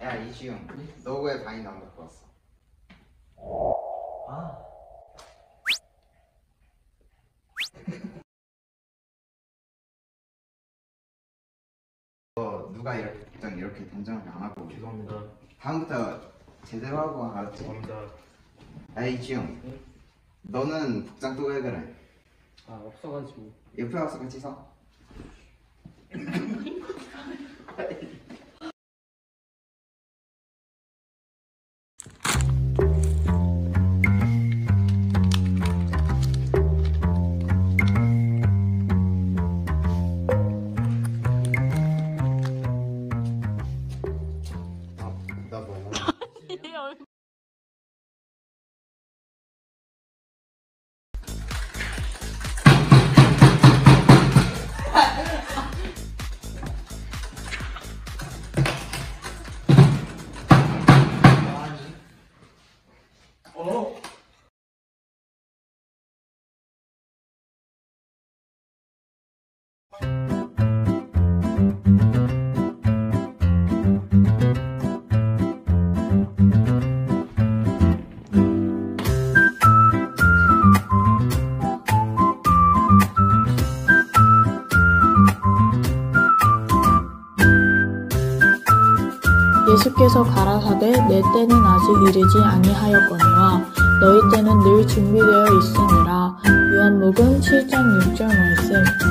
야 이지용 너왜 방이 안 갖고 왔어? 아, 너 누가 이렇게 이렇게 단정하게 안 하고 죄송합니다. 다음부터 제대로 하고 알았지? 죄송합니다. 야 이지용 네? 너는 복장 또 왜 그래? 아, 없어가지고. 옆에 와서 같이 서 哎呦！哈，哈，哈！哦。 예수께서 가라사대 내 때는 아직 이르지 아니하였거니와 너희 때는 늘 준비되어 있으니라. 요한복음 7장 6절 말씀